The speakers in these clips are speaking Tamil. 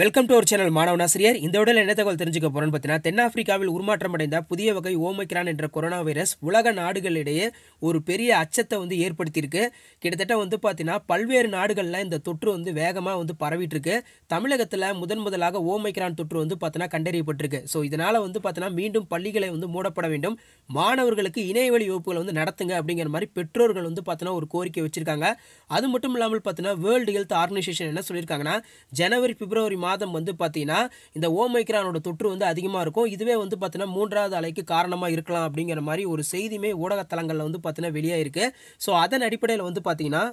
வெல்கம் டு அவர் சேனல் மாணவனாசிரியர் இந்த உடல் என்ன தகவல் தெரிஞ்சுக்க போறோம்னு பார்த்தீங்கன்னா தென்னாப்பிரிக்காவில் உருமாற்றமடைந்த புதிய வகை ஓமைக்ரான் என்ற கொரோனா வைரஸ் உலக நாடுகளிடையே ஒரு பெரிய அச்சத்தை வந்து ஏற்படுத்தியிருக்கு. கிட்டத்தட்ட வந்து பார்த்தீங்கன்னா பல்வேறு நாடுகளில் இந்த தொற்று வந்து வேகமாக வந்து பரவிட்டு இருக்கு தமிழகத்தில் முதன் முதலாக ஓமைக்ரான் தொற்று வந்து பார்த்தீங்கன்னா கண்டறியப்பட்டிருக்கு. ஸோ இதனால் வந்து பார்த்தீங்கன்னா மீண்டும் பள்ளிகளை வந்து மூடப்பட வேண்டும். மாணவர்களுக்கு இணையவழி வகுப்புகளை வந்து நடத்துங்க அப்படிங்கிற மாதிரி பெற்றோர்கள் வந்து பார்த்தீங்கன்னா ஒரு கோரிக்கை வச்சிருக்காங்க. அது மட்டும் இல்லாமல் பார்த்தீங்கன்னா வேர்ல்டு ஹெல்த் ஆர்கனைசேஷன் என்ன சொல்லியிருக்காங்கன்னா ஜனவரி பிப்ரவரி மாதம் வந்து பார்த்தீங்கன்னா இந்த ஓமைக்ரானோட தொற்று வந்து அதிகமாக இருக்கும். இதுவே வந்து பார்த்தீங்கன்னா மூன்றாவது அலைக்கு காரணமாக இருக்கலாம் அப்படிங்கிற மாதிரி ஒரு செய்தியுமே ஊடகத்தலங்களில் வந்து பார்த்தீங்கன்னா வெளியாயிருக்கு. ஸோ அதன் அடிப்படையில் வந்து பார்த்தீங்கன்னா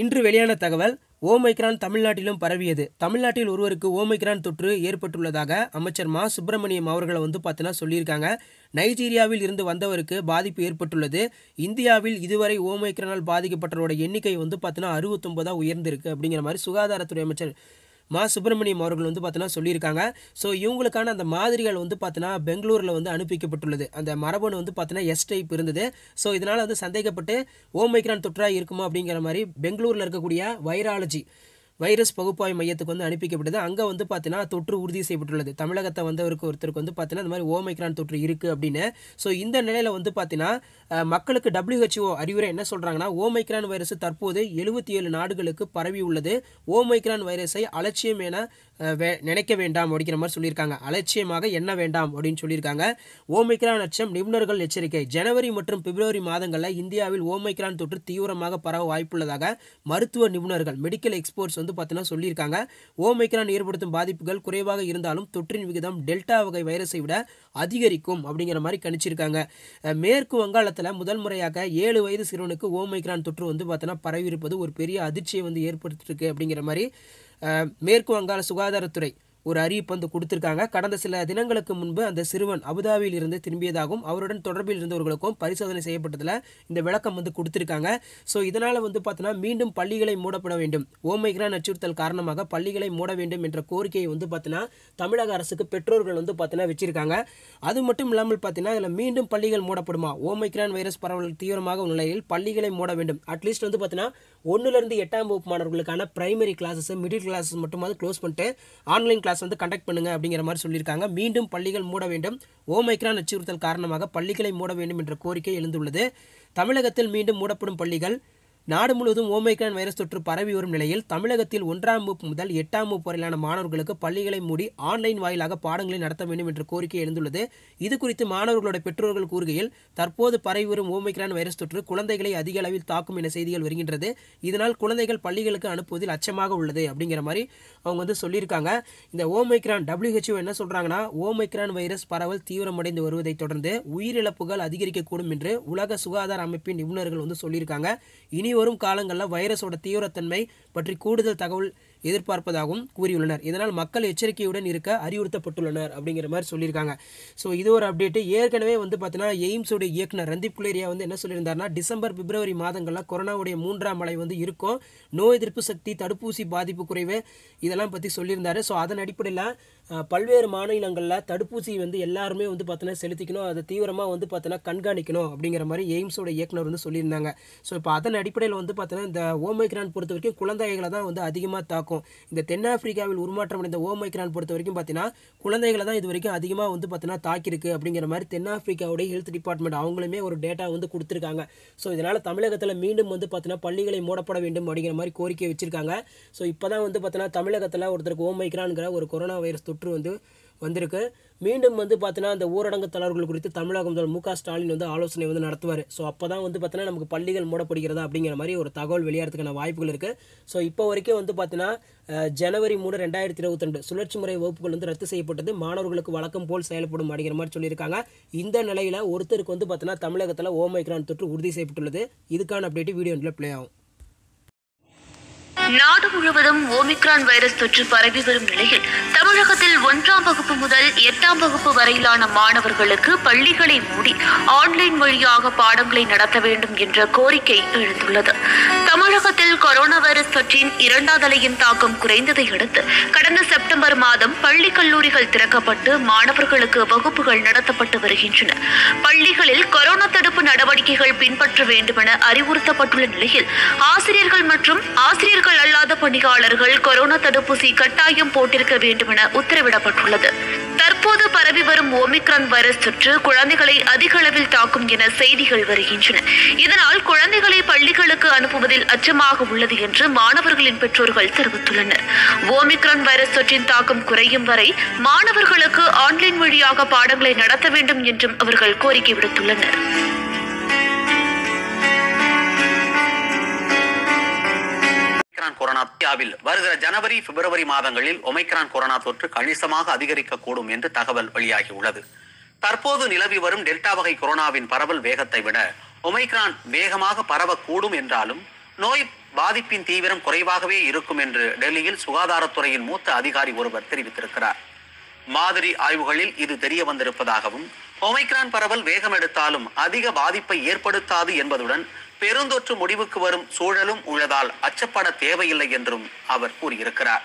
இன்று வெளியான தகவல் ஓமைக்ரான் தமிழ்நாட்டிலும் பரவியது. தமிழ்நாட்டில் ஒருவருக்கு ஓமைக்ரான் தொற்று ஏற்பட்டுள்ளதாக அமைச்சர் மா. சுப்பிரமணியம் அவர்களை வந்து பார்த்தீங்கன்னா சொல்லியிருக்காங்க. நைஜீரியாவில் இருந்து வந்தவருக்கு பாதிப்பு ஏற்பட்டுள்ளது. இந்தியாவில் இதுவரை ஓமைக்ரானால் பாதிக்கப்பட்டவரோட எண்ணிக்கை வந்து பார்த்தீங்கன்னா அறுபத்தொன்பதாக உயர்ந்திருக்கு அப்படிங்கிற மாதிரி சுகாதாரத்துறை அமைச்சர் மா சுப்பிரமணியம் அவர்கள் வந்து பார்த்தோன்னா சொல்லியிருக்காங்க. ஸோ இவங்களுக்கான அந்த மாதிரிகள் வந்து பார்த்தோன்னா பெங்களூரில் வந்து அனுப்பிக்கப்பட்டுள்ளது. அந்த மரபணு வந்து பார்த்தீங்கன்னா எஸ் டைப் இருந்தது. ஸோ இதனால் வந்து சந்தேகப்பட்டு ஓமைக்ரான் தொற்றாக இருக்குமா? அப்படிங்கிற மாதிரி பெங்களூரில் இருக்கக்கூடிய வைராலஜி வைரஸ் பகுப்பாய்வு மையத்துக்கு வந்து அனுப்பிக்கப்பட்டது. அங்கே வந்து பார்த்தீங்கன்னா தொற்று உறுதி செய்யப்பட்டுள்ளது. தமிழகத்தை வந்தவருக்கு ஒருத்தருக்கு வந்து பார்த்தீங்கன்னா இந்த மாதிரி ஓமைக்ரான் தொற்று இருக்குது அப்படின்னு. ஸோ இந்த நிலையில் வந்து பார்த்தீங்கன்னா மக்களுக்கு டபிள்யூஹெச்ஓ அறிவுரை என்ன சொல்கிறாங்கன்னா ஓமைக்ரான் வைரஸ் தற்போது எழுபத்தி ஏழு நாடுகளுக்கு பரவி உள்ளது ஓமைக்ரான் வைரஸை அலட்சியம் என வே- நினைக்க வேண்டாம் அப்படிங்கிற மாதிரி சொல்லியிருக்காங்க. அலட்சியமாக எண்ண வேண்டாம் அப்படின்னு சொல்லியிருக்காங்க. ஓமைக்ரான் அச்சம் நிபுணர்கள் எச்சரிக்கை. ஜனவரி மற்றும் பிப்ரவரி மாதங்களில் இந்தியாவில் ஓமைக்ரான் தொற்று தீவிரமாக பரவ வாய்ப்புள்ளதாக மருத்துவ நிபுணர்கள் மெடிக்கல் எக்ஸ்போர்ட்ஸ் வந்து பார்த்தீங்கன்னா சொல்லியிருக்காங்க. ஓமைக்ரான் ஏற்படுத்தும் பாதிப்புகள் குறைவாக இருந்தாலும் தொற்றின் விகிதம் டெல்டா வகை வைரஸை விட அதிகரிக்கும் அப்படிங்கிற மாதிரி கணிச்சிருக்காங்க. மேற்கு வங்காளத்தில் முதல் முறையாக ஏழு வயது சிறுவனுக்கு ஓமைக்ரான் தொற்று வந்து பார்த்தீங்கன்னா பரவி இருப்பது ஒரு பெரிய அதிர்ச்சியை வந்து ஏற்படுத்திருக்கு அப்படிங்கிற மாதிரி மேற்கு வங்காள சுகாதாரத்துறை. ஒரு அறிவிப்பு வந்து கொடுத்திருக்காங்க. கடந்த சில தினங்களுக்கு முன்பு அந்த சிறுவன் அபுதாபியில் இருந்து திரும்பியதாகவும் அவருடன் தொடர்பில் இருந்தவர்களுக்கும் பரிசோதனை செய்யப்பட்டதில் இந்த விளக்கம் வந்து கொடுத்திருக்காங்க. ஸோ இதனால் வந்து பார்த்தோன்னா மீண்டும் பள்ளிகளை மூடப்பட வேண்டும். ஓமைக்ரான் அச்சுறுத்தல் காரணமாக பள்ளிகளை மூட வேண்டும் என்ற கோரிக்கையை வந்து பார்த்தீங்கன்னா தமிழக அரசுக்கு பெற்றோர்கள் வந்து பார்த்தீங்கன்னா வச்சிருக்காங்க. அது மட்டும் இல்லாமல் பார்த்தீங்கன்னா இதில் மீண்டும் பள்ளிகள் மூடப்படுமா? ஓமைக்ரான் வைரஸ் பரவல் தீவிரமாக உள்ள நிலையில் பள்ளிகளை மூட வேண்டும். அட்லீஸ்ட் வந்து பார்த்தீங்கன்னா ஒன்றுலேருந்து எட்டாம் வகுப்பு மாணவர்களுக்கான பிரைமரி கிளாஸஸ் மிடில் கிளாஸஸ் மட்டுமாவது க்ளோஸ் பண்ணிட்டு ஆன்லைன் கிளாஸ் வந்து கண்டக்ட் பண்ணுங்க அப்படிங்கிற மாதிரி சொல்லியிருக்காங்க. மீண்டும் பள்ளிகள் மூட வேண்டும். ஓமைக்ரான் அச்சுறுத்தல் காரணமாக பள்ளிகளை மூட வேண்டும் என்ற கோரிக்கை எழுந்துள்ளது. தமிழகத்தில் மீண்டும் மூடப்படும் பள்ளிகள் நாடு முழுவதும் ஓமைக்ரான் வைரஸ் தொற்று பரவி வரும் நிலையில் தமிழகத்தில் ஒன்றாம் வகுப்பு முதல் எட்டாம் வகுப்பு வரையிலான மாணவர்களுக்கு பள்ளிகளை மூடி ஆன்லைன் வாயிலாக பாடங்களை நடத்த வேண்டும் என்ற கோரிக்கை எழுந்துள்ளது. இது குறித்து மாணவர்களோட பெற்றோர்கள் கூறுகையில் தற்போது பரவி வரும் ஓமைக்ரான் வைரஸ் தொற்று குழந்தைகளை அதிக அளவில் தாக்கும் என செய்திகள் வருகின்றது. இதனால் குழந்தைகள் பள்ளிகளுக்கு அனுப்புவதில் அச்சமாக உள்ளது அப்படிங்கிற மாதிரி அவங்க வந்து சொல்லியிருக்காங்க. இந்த ஓமைக்ரான் டபிள்யூஹெச்ஓ என்ன சொல்றாங்கன்னா ஓமைக்ரான் வைரஸ் பரவல் தீவிரமடைந்து வருவதை தொடர்ந்து உயிரிழப்புகள் அதிகரிக்கக்கூடும் என்று உலக சுகாதார அமைப்பின் நிபுணர்கள் வந்து சொல்லியிருக்காங்க. இனி வரும் காலங்களில் வைரஸோட தீவிரத்தன்மை பற்றி கூடுதல் தகவல் எதிர்பார்ப்பதாகவும் கூறியுள்ளனர். இதனால் மக்கள் எச்சரிக்கையுடன் இருக்க அறிவுறுத்தப்பட்டுள்ளனர் அப்படிங்கிற மாதிரி சொல்லியிருக்காங்க. ஸோ இது ஒரு அப்டேட்டு ஏற்கனவே வந்து பார்த்தீங்கன்னா எய்ம்ஸோட இயக்குனர் ரந்தீப் குலேரியா வந்து என்ன சொல்லியிருந்தாருன்னா டிசம்பர் பிப்ரவரி மாதங்களில் கொரோனாவுடைய மூன்றாம் அலை வந்து இருக்கும். நோய் எதிர்ப்பு சக்தி தடுப்பூசி பாதிப்பு குறைவு இதெல்லாம் பற்றி சொல்லியிருந்தாரு. ஸோ அதன் அடிப்படையில் பல்வேறு மாநிலங்களில் தடுப்பூசி வந்து எல்லாருமே வந்து பார்த்தினா செலுத்திக்கணும். அதை தீவிரமாக வந்து பார்த்தினா கண்காணிக்கணும் அப்படிங்கிற மாதிரி எய்ம்ஸோட இயக்குனர் வந்து சொல்லியிருந்தாங்க. ஸோ இப்போ அதன் அடிப்படையில் வந்து பார்த்தீங்கன்னா இந்த ஓமைக்ரான் பொறுத்த வரைக்கும் குழந்தைகளை தான் வந்து அதிகமாக தாக்கும். இந்த தென்னாப்பிரிக்காவில் உருமாற்றம் அடைந்த ஓமைக்ரான் பொறுத்த வரைக்கும் பார்த்தீங்கன்னா குழந்தைகளை தான் இது வரைக்கும் அதிகமாக வந்து பார்த்தீங்கன்னா தாக்கியிருக்கு அப்படிங்கிற மாதிரி தென்னாப்பிரிக்காவுடைய ஹெல்த் டிபார்ட்மெண்ட் அவங்களுமே ஒரு டேட்டா வந்து கொடுத்துருக்காங்க. ஸோ இதனால் தமிழகத்தில் மீண்டும் வந்து பார்த்தீங்கன்னா பள்ளிகளை மூடப்பட வேண்டும் அப்படிங்கிற மாதிரி கோரிக்கை வச்சுருக்காங்க. ஸோ இப்போ தான் வந்து பார்த்தீங்கன்னா தமிழகத்தில் ஒருத்தருக்கு ஓமைக்ரான்கிற ஒரு கொரோனா வைரஸ் தொற்று வந்து வந்திருக்கு. மீண்டும் வந்து பார்த்தீங்கன்னா அந்த ஊரடங்கு தளர்வுகள் குறித்து தமிழக முதல்வர் மு க ஸ்டாலின் வந்து ஆலோசனை வந்து நடத்துவார். ஸோ அப்போ தான் வந்து பார்த்தீங்கன்னா நமக்கு பள்ளிகள் மூடப்படுகிறதா அப்படிங்கிற மாதிரி ஒரு தகவல் வெளியாகிறதுக்கான வாய்ப்புகள் இருக்குது ஸோ இப்போ வரைக்கும் வந்து பார்த்தீங்கன்னா ஜனவரி மூணு ரெண்டாயிரத்தி இருபத்தி ரெண்டு சுழற்சி முறை வகுப்புகள் வந்து ரத்து செய்யப்பட்டது. மாணவர்களுக்கு வழக்கம் போல் செயல்படும் அப்படிங்கிற மாதிரி சொல்லியிருக்காங்க. இந்த நிலையில் ஒருத்தருக்கு வந்து பார்த்தீங்கன்னா தமிழகத்தில் ஓமைக்ரான் தொற்று உறுதி செய்யப்பட்டுள்ளது. இதுக்கான அப்டேட்டு வீடியோ ப்ளே ஆகும். நாடு முழுவதும் ஓமிக்ரான் வைரஸ் தொற்று பரவி வரும் நிலையில் தமிழகத்தில் ஒன்றாம் வகுப்பு முதல் எட்டாம் வகுப்பு வரையிலான மாணவர்களுக்கு பள்ளிகளை மூடி ஆன்லைன் வழியாக பாடங்களை நடத்த வேண்டும் என்ற கோரிக்கை எழுந்துள்ளது. தமிழகத்தில் கொரோனா வைரஸ் தொற்றின் இரண்டாவது அலையின் தாக்கம் குறைந்ததை அடுத்து கடந்த செப்டம்பர் மாதம் பள்ளி கல்லூரிகள் திறக்கப்பட்டு மாணவர்களுக்கு வகுப்புகள் நடத்தப்பட்டு வருகின்றன. பள்ளிகளில் கொரோனா தடுப்பு நடவடிக்கைகள் பின்பற்ற வேண்டுமென அறிவுறுத்தப்பட்டுள்ள நிலையில் ஆசிரியர்கள் மற்றும் ஆசிரியர்கள் பொதுமக்கள் அல்லாத பணியாளர்கள் கொரோனா தடுப்பூசி கட்டாயம் போட்டிருக்க வேண்டும் என உத்தரவிடப்பட்டுள்ளது. தற்போது பரவி வரும் ஓமிக்ரான் வைரஸ் தொற்று குழந்தைகளை அதிக அளவில் தாக்கும் என செய்திகள் வருகின்றன. இதனால் குழந்தைகளை பள்ளிகளுக்கு அனுப்புவதில் அச்சமாக உள்ளது என்று மாணவர்களின் பெற்றோர்கள் தெரிவித்துள்ளனர். ஓமிக்ரான் வைரஸ் தொற்றின் தாக்கம் குறையும் வரை மாணவர்களுக்கு ஆன்லைன் வழியாக பாடங்களை நடத்த வேண்டும் என்றும் அவர்கள் கோரிக்கை விடுத்துள்ளனர். கொரோனா இந்தியாவில் வருகிற ஜனவரி பிப்ரவரி மாதங்களில் ஒமைக்ரான் கொரோனா தொற்று கணிசமாக அதிகரிக்கக்கூடும் என்று தகவல் வெளியாகியுள்ளது தற்போது நிலவி வரும் டெல்டா வகை கொரோனாவின் பரவல் வேகத்தை விட ஒமைக்ரான் வேகமாக பரவக்கூடும் என்றாலும் நோய் பாதிப்பின் தீவிரம் குறைவாகவே இருக்கும் என்று டெல்லியில் சுகாதாரத்துறையின் மூத்த அதிகாரி ஒருவர் தெரிவித்திருக்கிறார். மாதிரி ஆய்வுகளில் இது தெரிய வந்திருப்பதாகவும் ஒமைக்ரான் பரவல் வேகம் எடுத்தாலும் அதிக பாதிப்பை ஏற்படுத்தாது என்பதுடன் பெருந்தொற்று முடிவுக்கு வரும் சூழலும் உள்ளதால் அச்சப்பட தேவையில்லை என்றும் அவர் கூறியிருக்கிறார்.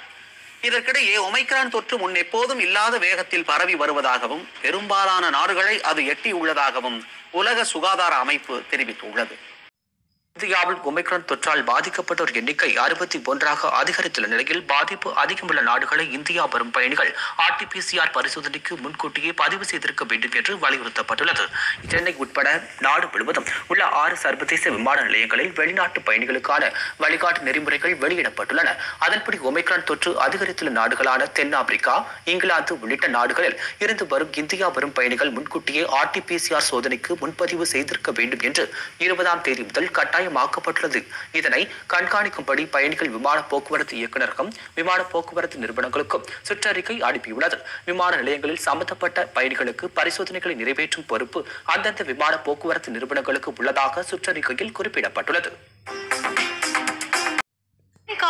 இதற்கிடையே ஒமைக்ரான் தொற்று முன் எப்போதும் இல்லாத வேகத்தில் பரவி வருவதாகவும் பெரும்பாலான நாடுகளை அது எட்டியுள்ளதாகவும் உலக சுகாதார அமைப்பு தெரிவித்துள்ளது. இந்தியாவில் ஒமைக்ரான் தொற்றால் பாதிக்கப்பட்டோர் எண்ணிக்கை அறுபத்தி ஒன்றாக அதிகரித்துள்ள நிலையில் பாதிப்பு அதிகமுள்ள நாடுகளை இந்தியா வரும் பயணிகள் ஆர்டிபிசிஆர் பரிசோதனைக்கு முன்கூட்டியே பதிவு செய்திருக்க வேண்டும் என்று வலியுறுத்தப்பட்டுள்ளது. சென்னை உட்பட நாடு முழுவதும் உள்ள ஆறு சர்வதேச விமான நிலையங்களில் வெளிநாட்டு பயணிகளுக்கான வழிகாட்டு நெறிமுறைகள் வெளியிடப்பட்டுள்ளன. அதன்படி ஒமைக்ரான் தொற்று அதிகரித்துள்ள நாடுகளான தென்னாப்பிரிக்கா இங்கிலாந்து உள்ளிட்ட நாடுகளில் இருந்து வரும் இந்தியா வரும் பயணிகள் முன்கூட்டியே ஆர்டிபிசிஆர் சோதனைக்கு முன்பதிவு செய்திருக்க வேண்டும் என்று இருபதாம் தேதி முதல் கட்டாய கட்டாயமாக்கப்பட்டுள்ளது இதனை கண்காணிக்கும்படி பயணிகள் விமான போக்குவரத்து இயக்குநரகம் விமான போக்குவரத்து நிறுவனங்களுக்கும் சுற்றறிக்கை அனுப்பியுள்ளது. விமான நிலையங்களில் சம்பந்தப்பட்ட பயணிகளுக்கு பரிசோதனைகளை நிறைவேற்றும் பொறுப்பு அந்தந்த விமான போக்குவரத்து நிறுவனங்களுக்கு உள்ளதாக சுற்றறிக்கையில் குறிப்பிடப்பட்டுள்ளது.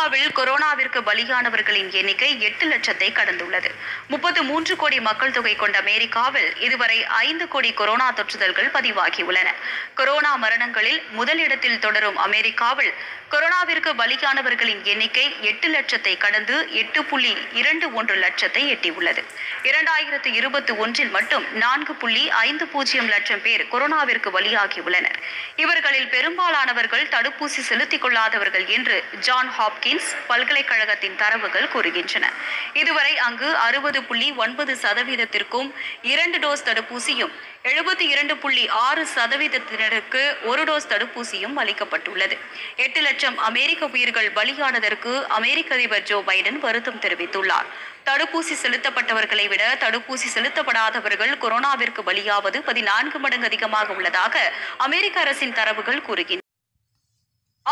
அமெரிக்காவில் கொரோனாவிற்கு பலியானவர்களின் எண்ணிக்கை எட்டு லட்சத்தை கடந்துள்ளது. முப்பத்து மூன்று கோடி மக்கள் தொகை கொண்ட அமெரிக்காவில் இதுவரை ஐந்து கோடி கொரோனா தொற்றுதல்கள் பதிவாகியுள்ளன. கொரோனா மரணங்களில் முதலிடத்தில் தொடரும் அமெரிக்காவில் கொரோனாவிற்கு பலியானவர்களின் எண்ணிக்கை எட்டு லட்சத்தை கடந்து எட்டு புள்ளி இரண்டு ஒன்று லட்சத்தை எட்டியுள்ளது. இரண்டாயிரத்து இருபத்தி ஒன்றில் மட்டும் நான்கு புள்ளி ஐந்து பூஜ்ஜியம் லட்சம் பேர் கொரோனாவிற்கு பலியாகியுள்ளனர். இவர்களில் பெரும்பாலானவர்கள் தடுப்பூசி செலுத்திக் கொள்ளாதவர்கள் என்று ஜான் ஹாப்கின்ஸ் பல்கலைக்கழகத்தின் தரவுகள் கூறுகின்றன. இதுவரை அங்கு அறுபது புள்ளி ஒன்பது சதவீதத்திற்கும் இரண்டு டோஸ் தடுப்பூசியும் எழுபத்தி இரண்டு புள்ளி ஆறு சதவீதத்தினருக்கு ஒரு டோஸ் தடுப்பூசியும் அளிக்கப்பட்டுள்ளது. எட்டு லட்சம் அமெரிக்க உயிர்கள் பலியானதற்கு அமெரிக்க அதிபர் ஜோ பைடன் வருத்தம் தெரிவித்துள்ளார். தடுப்பூசி செலுத்தப்பட்டவர்களை விட தடுப்பூசி செலுத்தப்படாதவர்கள் கொரோனாவிற்கு பலியாவது பதினான்கு மடங்கு அதிகமாக உள்ளதாக அமெரிக்க அரசின் தரவுகள் கூறுகின்றன.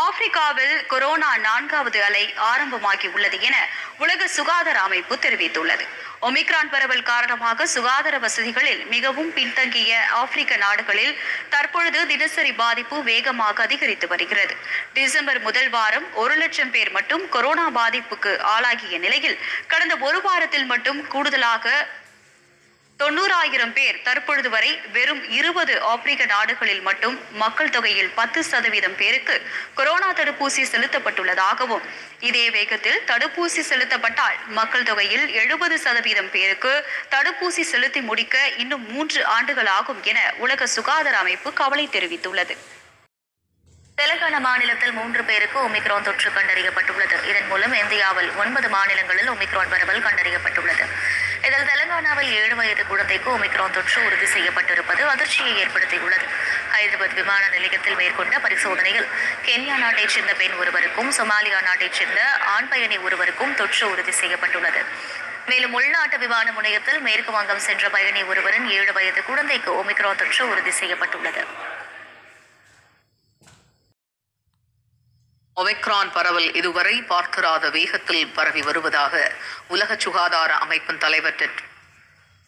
ஆப்பிரிக்காவில் கொரோனா நான்காவது அலை ஆரம்பமாகி உள்ளது என உலக சுகாதார அமைப்பு தெரிவித்துள்ளது. ஒமிக்ரான் பரவல் காரணமாக சுகாதார வசதிகளில் மிகவும் பின்தங்கிய ஆப்பிரிக்க நாடுகளில் தற்பொழுது தினசரி பாதிப்பு வேகமாக அதிகரித்து வருகிறது. டிசம்பர் முதல் வாரம் ஒரு லட்சம் பேர் மட்டும் கொரோனா பாதிப்புக்கு ஆளாகிய நிலையில் கடந்த ஒரு வாரத்தில் மட்டும் கூடுதலாக தொண்ணூறாயிரம் பேர் தற்பொழுது வரை வெறும் இருபது ஆப்பிரிக்க நாடுகளில் மட்டும் மக்கள் தொகையில் பத்து சதவீதம் பேருக்கு கொரோனா தடுப்பூசி செலுத்தப்பட்டுள்ளதாகவும் இதே வேகத்தில் தடுப்பூசி செலுத்தப்பட்டால் மக்கள் தொகையில் எழுபது சதவீதம் பேருக்கு தடுப்பூசி செலுத்தி முடிக்க இன்னும் மூன்று ஆண்டுகள் ஆகும் என உலக சுகாதார அமைப்பு கவலை தெரிவித்துள்ளது. தெலங்கானா மாநிலத்தில் மூன்று பேருக்கு ஒமிக்ரான் தொற்று கண்டறியப்பட்டுள்ளது. இதன் மூலம் இந்தியாவில் ஒன்பது மாநிலங்களில் ஒமிக்ரான் பரவல் கண்டறியப்பட்டுள்ளது. இதில் தெலங்கானாவில் ஏழு வயது குழந்தைக்கு ஒமிக்ரான் தொற்று உறுதி செய்யப்பட்டிருப்பது அதிர்ச்சியை ஏற்படுத்தியுள்ளது. ஹைதராபாத் விமான நிலையத்தில் மேற்கொண்ட பரிசோதனையில் கென்யா நாட்டைச் சேர்ந்த பெண் ஒருவருக்கும் சொமாலியா நாட்டைச் சேர்ந்த ஆண் பயணி ஒருவருக்கும் தொற்று உறுதி செய்யப்பட்டுள்ளது. மேலும் உள்நாட்டு விமான முனையத்தில் மேற்கு வங்கம் சென்ற பயணி ஒருவரின் ஏழு வயது குழந்தைக்கு ஒமிக்ரான் தொற்று உறுதி செய்யப்பட்டுள்ளது. ஒமைக்ரான் பரவல் இதுவரை பார்த்திராத வேகத்தில் பரவி வருவதாக உலக சுகாதார அமைப்பின் தலைவர்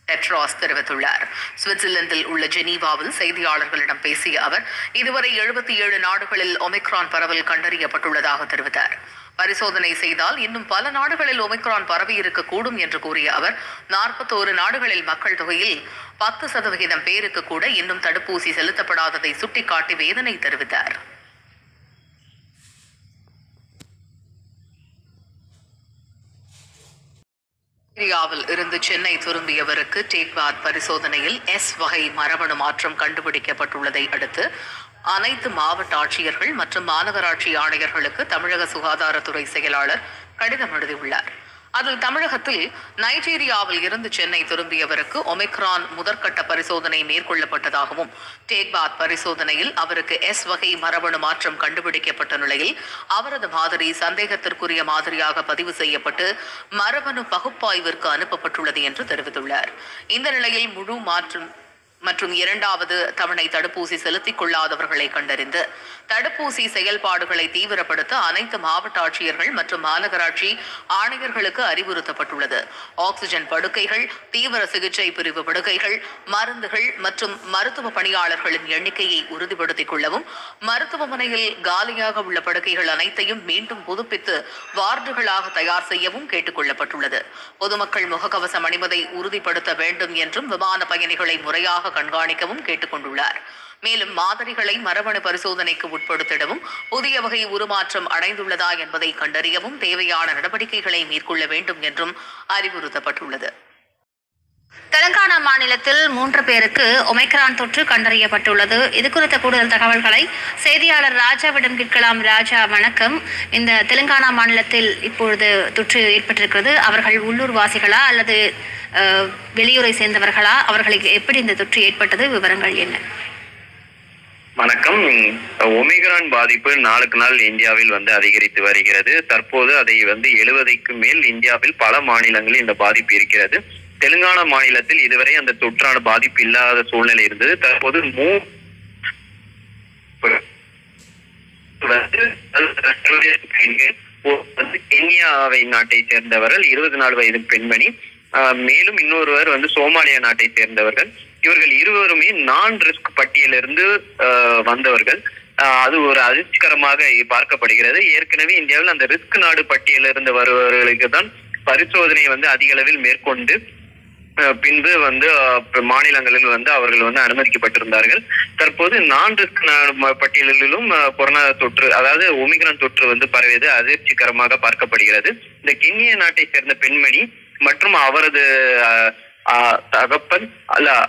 டெட்ராஸ் தெரிவித்துள்ளார். சுவிட்சர்லாந்தில் உள்ள ஜெனீவாவில் செய்தியாளர்களிடம் பேசிய அவர் இதுவரை எழுபத்தி ஏழு நாடுகளில் ஒமைக்ரான் பரவல் கண்டறியப்பட்டுள்ளதாக தெரிவித்தார். பரிசோதனை செய்தால் இன்னும் பல நாடுகளில் ஒமிக்ரான் பரவி இருக்கக்கூடும் என்று கூறிய அவர் நாற்பத்தோரு நாடுகளில் மக்கள் தொகையில் பத்து சதவிகிதம் பேருக்கு கூட இன்னும் தடுப்பூசி செலுத்தப்படாததை சுட்டிக்காட்டி வேதனை தெரிவித்தார். இந்தியாவில் இருந்து சென்னை திரும்பியவருக்கு டேக்வாத் பரிசோதனையில் எஸ் வகை மரபணு மாற்றம் கண்டுபிடிக்கப்பட்டுள்ளதை அடுத்து அனைத்து மாவட்ட ஆட்சியர்கள் மற்றும் மாநகராட்சி ஆணையர்களுக்கு தமிழக சுகாதாரத்துறை செயலாளர் கடிதம் எழுதியுள்ளார். அதில் தமிழகத்தில் நைஜீரியாவில் இருந்து சென்னை திரும்பியவருக்கு ஒமிக்ரான் முதற்கட்ட பரிசோதனை மேற்கொள்ளப்பட்டதாகவும் டேக்பாத் பரிசோதனையில் அவருக்கு எஸ் வகை மரபணு மாற்றம் கண்டுபிடிக்கப்பட்ட நிலையில் அவரது மாதிரி சந்தேகத்திற்குரிய மாதிரியாக பதிவு செய்யப்பட்டு மரபணு பகுப்பாய்விற்கு அனுப்பப்பட்டுள்ளது என்று தெரிவித்துள்ளார். இந்த நிலையில் முழு மாற்றம் மற்றும் இரண்டாவது தவணை தடுப்பூசி செலுத்திக் கொள்ளாதவர்களை கண்டறிந்து தடுப்பூசி செயல்பாடுகளை தீவிரப்படுத்த அனைத்து மாவட்ட ஆட்சியர்கள் மற்றும் மாநகராட்சி ஆணையர்களுக்கு அறிவுறுத்தப்பட்டுள்ளது. ஆக்சிஜன் படுக்கைகள் தீவிர சிகிச்சை பிரிவு படுக்கைகள் மருந்துகள் மற்றும் மருத்துவ பணியாளர்களின் எண்ணிக்கையை உறுதிப்படுத்திக் கொள்ளவும் மருத்துவமனையில் காலியாக உள்ள படுக்கைகள் அனைத்தையும் மீண்டும் புதுப்பித்து வார்டுகளாக தயார் செய்யவும் கேட்டுக் கொள்ளப்பட்டுள்ளது. பொதுமக்கள் முகக்கவசம் அணிவதை உறுதிப்படுத்த வேண்டும் என்றும் விமான பயணிகளை முறையாக கண்காணிக்கவும் கேட்டுக்கொண்டுள்ளார். மேலும் மாதிரிகளை மரபணு பரிசோதனைக்கு உட்படுத்திடவும் புதிய வகை உருமாற்றம் அடைந்துள்ளதா என்பதை கண்டறியவும் தேவையான நடவடிக்கைகளை மேற்கொள்ள வேண்டும் என்றும் அறிவுறுத்தப்பட்டுள்ளது. தெலங்கானா மாநிலத்தில் மூன்று பேருக்கு ஒமைக்ரான் தொற்று கண்டறியப்பட்டுள்ளது. இது குறித்த கூடுதல் தகவல்களை செய்தியாளர் ராஜாவிடம் கேட்கலாம். ராஜா வணக்கம். இந்த தெலுங்கானா மாநிலத்தில் இப்பொழுது தொற்று ஏற்பட்டிருக்கிறது. அவர்கள் உள்ளூர் வாசிகளா அல்லது வெளியூரை சேர்ந்தவர்களா? அவர்களுக்கு எப்படி இந்த தொற்று ஏற்பட்டது? விவரங்கள் என்ன? வணக்கம். ஒமிக்ரான் பாதிப்பு நாளுக்கு நாள் இந்தியாவில் வந்து அதிகரித்து வருகிறது. தற்போது அதை வந்து எழுவதைக்கு மேல் இந்தியாவில் பல மாநிலங்களில் இந்த பாதிப்பு இருக்கிறது. தெலுங்கானா மாநிலத்தில் இதுவரை அந்த தொற்றான பாதிப்பு இல்லாத சூழ்நிலை இருந்தது. தற்போது மூ கென்யாவை நாட்டை சேர்ந்தவர்கள் இருபது நாலு வயது பெண்மணி. மேலும் இன்னொருவர் வந்து சோமாலியா நாட்டை சேர்ந்தவர்கள். இவர்கள் இருவருமே நான் ரிஸ்க் பட்டியலிருந்து வந்தவர்கள். அது ஒரு அதிர்ச்சிகரமாக பார்க்கப்படுகிறது. ஏற்கனவே இந்தியாவில் அந்த ரிஸ்க் நாடு பட்டியலிருந்து வருபவர்களுக்கு தான் பரிசோதனை வந்து அதிக அளவில் மேற்கொண்டு பின்பு வந்து மாநிலங்களில் வந்து அவர்கள் வந்து அனுமதிக்கப்பட்டிருந்தார்கள். தற்போது நான் ரிஸ்க் பட்டியலிலும் கொரோனா தொற்று அதாவது ஒமிக்ரான் தொற்று வந்து பரவியது அதிர்ச்சிகரமாக பார்க்கப்படுகிறது. இந்த கென்னிய நாட்டை சேர்ந்த பெண்மணி மற்றும் அவரது தகப்பன் அல்ல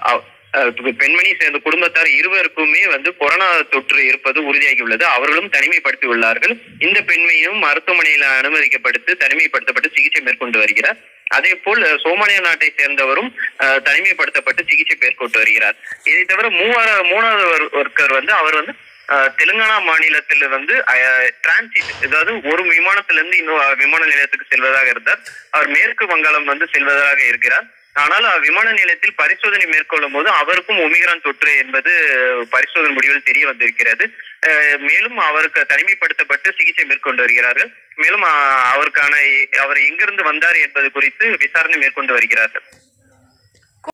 பெண்மணி சேர்ந்த குடும்பத்தார் இருவருக்குமே வந்து கொரோனா தொற்று இருப்பது உறுதியாகியுள்ளது. அவர்களும் தனிமைப்படுத்தி உள்ளார்கள் இந்த பெண்மையும் மருத்துவமனையில் அனுமதிக்கப்பட்டு தனிமைப்படுத்தப்பட்டு சிகிச்சை மேற்கொண்டு வருகிறார். அதே போல் சோமாலியா நாட்டை சேர்ந்தவரும் தனிமைப்படுத்தப்பட்டு சிகிச்சை மேற்கொண்டு வருகிறார். இதை தவிர மூவார மூணாவது ஒரு- ஒருத்தர் வந்து அவர் வந்து தெலுங்கானா மாநிலத்தில் வந்து டிரான்சிட் அதாவது ஒரு விமானத்திலிருந்து இன்னும் விமான நிலையத்துக்கு செல்வதாக இருந்தார். அவர் மேற்கு வங்காளம் வந்து செல்வதாக இருக்கிறார். ஆனால் விமான நிலையத்தில் பரிசோதனை மேற்கொள்ளும் போது அவருக்கும் ஒமிகிரான் தொற்று என்பது பரிசோதனை முடிவில் தெரிய வந்திருக்கிறது. மேலும் அவருக்கு தனிமைப்படுத்தப்பட்டு சிகிச்சை மேற்கொண்டு வருகிறார்கள். மேலும் அவருக்கான அவர் எங்கிருந்து வந்தார் என்பது குறித்து விசாரணை மேற்கொண்டு வருகிறார்கள்.